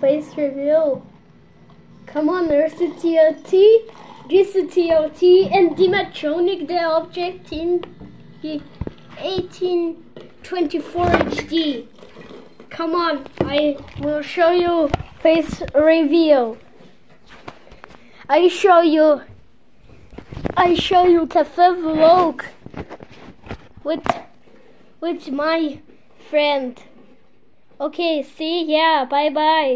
Face reveal. Come on, there's the TOT, this is TOT, and Dima Chovnik, the object in the 1824 HD. Come on, I will show you face reveal. I show you, I show you cafe vlog with, with my friend. Okay, see, ya. bye bye.